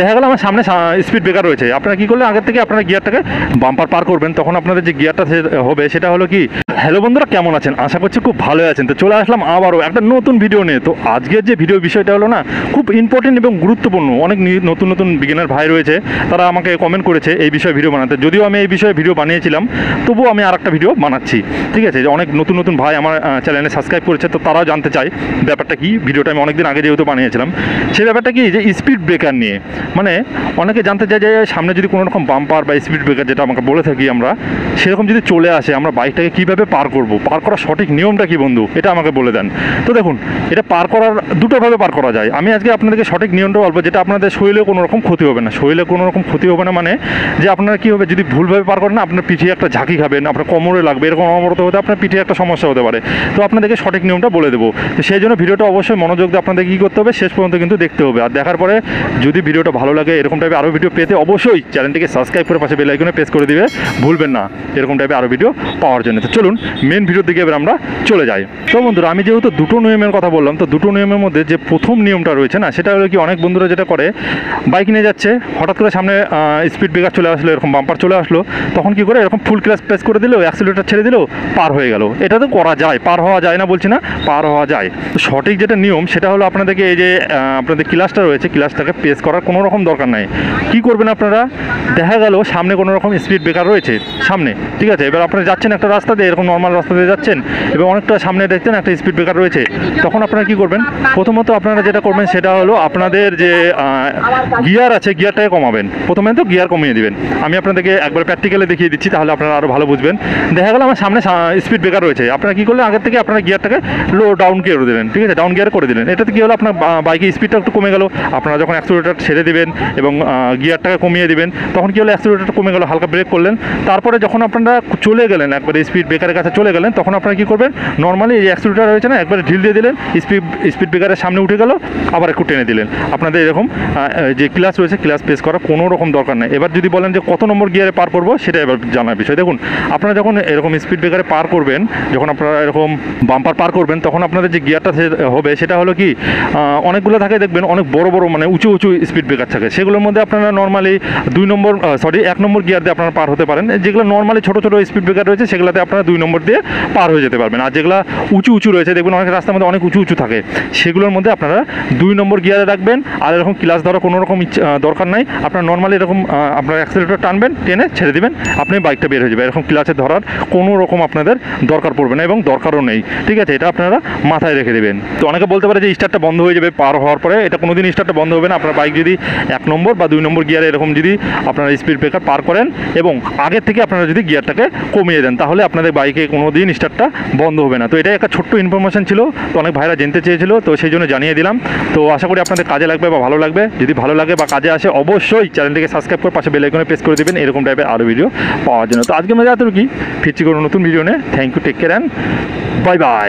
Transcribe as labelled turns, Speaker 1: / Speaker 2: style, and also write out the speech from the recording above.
Speaker 1: দেখা গেল আমার সামনে স্পিড ব্রেকার রয়েছে। আপনারা কী করলেন আগের থেকে আপনারা গিয়ারটাকে বাম্পার পার করবেন, তখন আপনাদের যে গিয়ারটা হবে সেটা হলো কি হ্যালো বন্ধুরা, কেমন আছেন? আশা করছি খুব ভালো আছেন। তো চলে আসলাম আবারও একটা নতুন ভিডিও নিয়ে। তো আজকের যে ভিডিও বিষয়টা হলো না, খুব ইম্পর্টেন্ট এবং গুরুত্বপূর্ণ। অনেক নতুন নতুন বিজ্ঞানের ভাই রয়েছে, তারা আমাকে কমেন্ট করেছে এই বিষয়ে ভিডিও বানাতে। যদিও আমি এই বিষয়ে ভিডিও বানিয়েছিলাম, তবুও আমি আর একটা ভিডিও বানাচ্ছি। ঠিক আছে? যে অনেক নতুন নতুন ভাই আমার চ্যানেলে সাবস্ক্রাইব করেছে, তো তারাও জানতে চায় ব্যাপারটা কি। ভিডিওটা আমি অনেকদিন আগে যেহেতু বানিয়েছিলাম সেই ব্যাপারটা কি? যে স্পিড ব্রেকার নিয়ে। মানে অনেকে জানতে চায় যে সামনে যদি কোনো রকম বাম্পার বা স্পিড ব্রেকার যেটা আমাকে বলে থাকি আমরা, সেরকম যদি চলে আসে, আমরা বাইকটাকে কীভাবে পার করব? পার করার সঠিক নিয়মটা কি বন্ধু? এটা আমাকে বলে দেন। তো দেখুন, এটা পার করার দুটোভাবে পার করা যায়। আমি আজকে আপনাদেরকে সঠিক নিয়মটা বলব যেটা আপনাদের শরীরে কোনো রকম ক্ষতি হবে না। শরীরে কোনো রকম ক্ষতি হবে না মানে যে আপনারা কী হবে, যদি ভুলভাবে পার করেন না, আপনার পিঠে একটা ঝাঁকি খাবেন, আপনার কোমরে লাগবে, এরকম অমরত হতে আপনার পিঠে একটা সমস্যা হতে পারে। তো আপনাদেরকে সঠিক নিয়মটা বলে দেবো। তো সেই জন্য ভিডিওটা অবশ্যই মনোযোগ দিয়ে আপনাদের কী করতে হবে, শেষ পর্যন্ত কিন্তু দেখতে হবে। আর দেখার পরে যদি ভিডিওটা ভালো লাগে, এরকম টাইপের আরও ভিডিও পেতে অবশ্যই চ্যানেলটিকে সাবস্ক্রাইব করে পাশে বেল আইকনে প্রেস করে দিবে। ভুলবেন না, এরকম টাইপের আরও ভিডিও পাওয়ার জন্য। তো চলুন মেন ভিডিওর দিকে এবার আমরা চলে যাই। তো বন্ধুরা, আমি যেহেতু দুটো নিয়মের কথা বললাম, তো দুটো নিয়মের মধ্যে যে প্রথম নিয়মটা রয়েছে না, সেটা হলো কি, অনেক বন্ধুরা যেটা করে বাইক নিয়ে যাচ্ছে, হঠাৎ করে সামনে স্পিড ব্রেকার চলে আসলো, এরকম বাম্পার চলে আসলো, তখন কি করে, এরকম ফুল ক্লাস প্রেস করে দিল অ্যাক্সিলেটার ছেড়ে দিল, পার হয়ে গেল। এটা তো করা যায়, পার হওয়া যায় না বলছি না, পার হওয়া যায়। সঠিক যেটা নিয়ম, সেটা হলো আপনাদেরকে এই যে আপনাদের ক্লাসটা রয়েছে ক্লাসটাকে প্রেস করার কোনো রকম দরকার নাই। কি করবেন আপনারা? দেখা গেল সামনে কোনো রকম স্পিড ব্রেকার রয়েছে, সামনে। ঠিক আছে? এবার আপনারা যাচ্ছেন একটা রাস্তা দিয়ে, এরকম নর্মাল রাস্তা দিয়ে যাচ্ছেন, এবং অনেকটা সামনে দেখছেন একটা স্পিড ব্রেকার রয়েছে। তখন আপনারা কি করবেন? প্রথমত আপনারা যেটা করবেন সেটা হলো আপনাদের যে গিয়ার আছে গিয়ারটাকে কমাবেন। প্রথমে তো গিয়ার কমিয়ে দিবেন। আমি আপনাদেরকে একবার প্র্যাকটিক্যালে দেখিয়ে দিচ্ছি, তাহলে আপনারা আরও ভালো বুঝবেন। দেখা গেল আমার সামনে স্পিড ব্রেকার রয়েছে। আপনারা কি করলেন? আগের থেকে আপনারা গিয়ারটাকে লো ডাউন করে দিলেন, ঠিক আছে? ডাউন গিয়ার করে দিলেন। এটাতে কি হলো? আপনার বাইকের স্পিডটা একটু কমে গেল। আপনারা যখন অ্যাক্সিলেটার ছেড়ে দিবেন এবং গিয়ারটাকে কমিয়ে দিবেন। তখন কি হলো অ্যাক্সিলেটারটা কমে গেল, হালকা ব্রেক করলেন। তারপরে যখন আপনারা চলে গেলেন, একবারে স্পিড ব্রেকারের কাছে চলে গেলেন, তখন আপনারা কী করবেন? নর্মালি এই অ্যাক্সিলেটার রয়েছে না, একবারে ঢিল দিয়ে দিলেন স্পিড স্পিড ব্রেকারের সামনে উঠে গেল, আবার একটু টেনে দিলেন। আপনাদের এরকম যে ক্লাস রয়েছে ক্লাস পেস করার কোনো রকম দরকার নেই। এবার যদি বলেন যে কত নম্বর গিয়ারে পার করব, সেটা এবার জানার বিষয়। দেখুন, আপনারা যখন এরকম স্পিড ব্রেকারে পার করবেন, যখন আপনারা এরকম বাম্পার পার করবেন, তখন আপনাদের যে গিয়ারটা হবে, সেটা হলো কি অনেকগুলো থাকে, দেখবেন, অনেক বড় বড় মানে উঁচু উঁচু স্পিড ব্রেকার থাকে। সেগুলোর মধ্যে আপনারা নর্মালি দুই নম্বর সরি এক নম্বর গিয়ার দিয়ে আপনারা পার হতে পারেন। যেগুলো নর্মালি ছোটো ছোটো স্পিড ব্রেকার রয়েছে, সেগুলোতে আপনারা দুই নম্বর দিয়ে পার হয়ে যেতে পারবেন। আর যেগুলো উঁচু উঁচু রয়েছে দেখবেন অনেক রাস্তার মধ্যে অনেক উঁচু উঁচু থাকে। সেগুলোর মধ্যে আপনারা দুই নম্বর গিয়ারে রাখবেন। আর এরকম ক্লাস ধরার কোনো রকম দরকার নাই। আপনার নর্মালি এরকম আপনার অ্যাক্সিলেটর টানবেন, টেনে ছেড়ে দেবেন, আপনি বাইকটা বের হয়ে যাবে। এরকম ক্লাসে ধরার কোনো রকম আপনাদের দরকার পড়বে না এবং দরকারও নেই। ঠিক আছে? এটা আপনারা মাথায় রেখে দেবেন। তো অনেকে বলতে পারে যে স্টার্টটা বন্ধ হয়ে যাবে পার হওয়ার পরে। এটা কোনো দিন স্টার্টটা বন্ধ হবে না। আপনার বাইক যদি এক নম্বর বা দুই নম্বর গিয়ারে এরকম যদি আপনারা স্পিড ব্রেকার পার করেন এবং আগের থেকে আপনারা যদি গিয়ারটাকে কমিয়ে দেন, তাহলে আপনাদের বাইকে কোনো দিন স্টার্টটা বন্ধ হবে না। তো এটা একটা ছোট্ট ইনফরমেশন ছিল, তো অনেক ভাইরা জানতে চেয়েছিল, তো সেই জন্য জানিয়ে দিলাম। তো আশা করি আপনাদের কাজে লাগবে বা ভালো লাগবে। যদি ভালো লাগে বা কাজে আসে, অবশ্যই চ্যানেলটিকে সাবস্ক্রাইব করে পাশে বেল আইকনে প্রেস করে দেবেন, এরকম টাইপের আরও ভিডিও পাওয়ার জন্য। তো আজকে আমরা এত কি ফিরছি কোনো নতুন ভিডিও নিয়ে। Thank you take care and bye bye